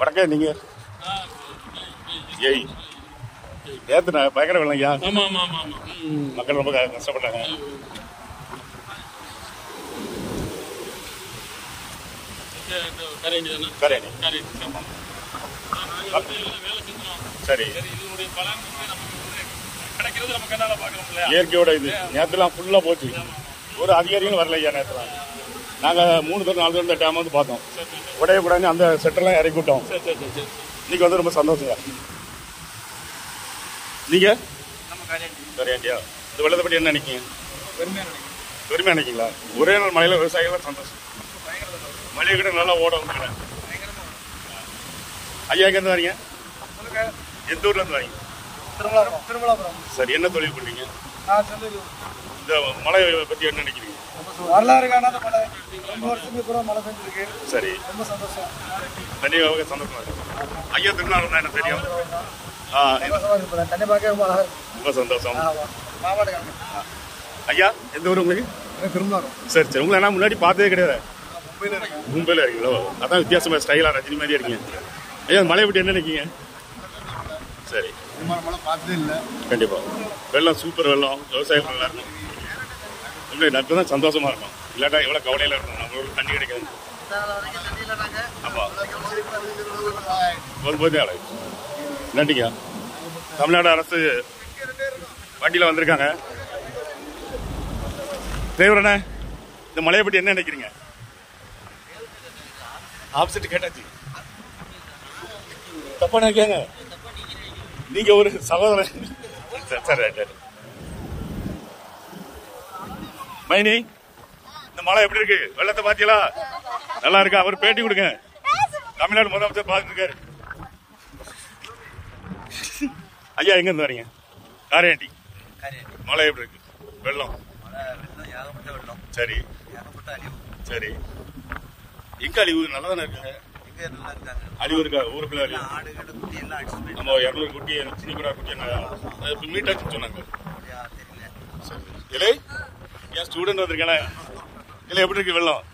வடக்கே நீங்க. ஏய் நேத்து நான் பயங்கர ம். மக்கள் ரொம்ப கஷ்டப்பட்டாங்க. நாங்கள் சரி இயற்கையோட இது. நேற்றுலாம் ஃபுல்லாக போச்சு. ஒரு அதிகாரிகளும் வரல ஐயா நேற்றுலாம் நாங்கள் மூணு பேர் நாலு பேர் இந்த டேம் வந்து பார்த்தோம். உடையக்கூடாதுன்னு அந்த செட்டெல்லாம் இறக்கி விட்டோம். இன்னைக்கு வந்து ரொம்ப சந்தோஷங்க. நீங்கள் கரையாண்டியா இந்த வெள்ளத்தை பற்றி என்ன நினைக்கிங்க? பெருமையாக நினைக்கிங்களா? ஒரே நாள் மழையில் விவசாயிகள் சந்தோஷம். மழையை கிட்ட நல்லா ஓட வந்துக்கிறேன் ஐயா எங்கேருந்து வரீங்க? எந்த ஊர்லேருந்து வரீங்க? திருமலாபுரம். சரி என்ன தொழில் பண்ணுறீங்க இந்த மழை பற்றி என்ன நினைக்கிறீங்க? வரலாறு காணாத மழை. வருஷத்துக்கு கூட மழை பெஞ்சிருக்கு. சரி. ரொம்ப சந்தோஷம். தனியாக சந்தோஷமா இருக்கு. ஐயா திருநாள் எனக்கு தெரியும். தண்ணி பார்க்க ரொம்ப அழகா இருக்கு. ரொம்ப சந்தோஷம். ஐயா எந்த ஊர் உங்களுக்கு? திருமலாபுரம் சரி சரி. உங்களை நான் முன்னாடி பார்த்ததே கிடையாது. மும்பையில் இருக்கீங்களோ? அதான் வித்தியாசமா ஸ்டைலாக ரஜினி மாதிரியே இருக்கீங்க. ஐயா மழையை பற்றி என்ன நினைக்கிங்க? சரி. மழை பார்த்ததே இல்லை. கண்டிப்பா. வெள்ளம் சூப்பர் வெள்ளம். விவசாயம் நல்லா இருக்கும் இப்படி நட்டு தான் சந்தோஷமா இருக்கும். இல்லாட்டா எவ்வளோ கவலையில் இருக்கணும்? நம்மளோட தண்ணி கிடைக்காது. ஆமா போதே நன்றிங்க தமிழ்நாடு அரசு வண்டியில் வந்திருக்காங்க. டிரைவரண்ணே இந்த மலையை பற்றி என்ன நினைக்கிறீங்க? ஆப்செட் கேட்டாச்சு. தப்பா நினைக்காங்க. நீங்க ஒரு சகோதரன். சரி, சரி. மைனி. இந்த மழை எப்படி இருக்கு? வெள்ளத்தை பாத்தீங்களா? நல்லா இருக்கா? அவர் பேட்டி கொடுங்க. தமிழ்நாடு முதலமைச்சர் பார்த்துட்டு இருக்காரு ஐயா எங்க இருந்து வரீங்க? காரையாண்டி. மழை எப்படி இருக்கு? வெள்ளம். சரி. சரி. எங்க அழிவு? நல்லா தானே இருக்காங்க? அழிவு இருக்கா? ஊருக்குள்ள அழிவு? நம்ம இரநூறு குட்டி சின்ன கூட குட்டி என்ன? சொன்னாங்க. இல்லை என் ஸ்டூடெண்ட் வந்திருக்கேனே? இல்லை எப்படி இருக்கு வெள்ளம்?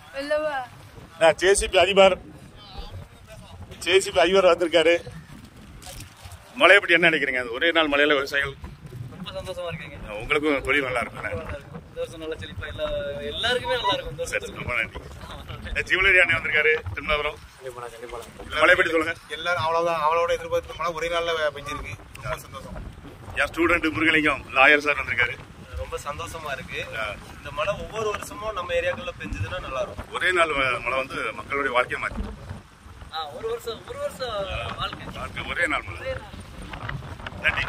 நான் ஜேசிபி அதிபர் ஜேசிபி அதிபர் வந்திருக்காரு. மழையை பற்றி என்ன நினைக்கிறீங்க? ஒரே நாள் மழையில விவசாயிகள் ரொம்ப சந்தோஷமா இருக்கீங்க. உங்களுக்கும் தொழில் நல்லா இருக்கும் எல்லாருக்குமே நல்லா இருக்கும் இந்த சரி வருஷம் ரொம்ப நன்றி. ஜீவலரி அண்ணே வந்திருக்காரு மழையை பற்றி சொல்லுங்க. எல்லாரும் அவ்வளவுதான் அவளோட எதிர்பார்த்து மழை ஒரே நாள்ல பெஞ்சிருக்கு. ரொம்ப சந்தோஷம். என் ஸ்டூடெண்ட் முருகலிங்கம் லாயர் சார் வந்திருக்காரு. ரொம்ப சந்தோஷமா இருக்கு. இந்த மழை ஒவ்வொரு வருஷமும் நம்ம ஏரியாக்குள்ள பெஞ்சதுன்னா நல்லா இருக்கும். ஒரே நாள் மழை வந்து மக்களுடைய வாழ்க்கையை மாற்றி. ஒரு வருஷம் ஒரு வருஷம் வாழ்க்கை. வாழ்க்கை ஒரே நாள் மழை. நன்றி.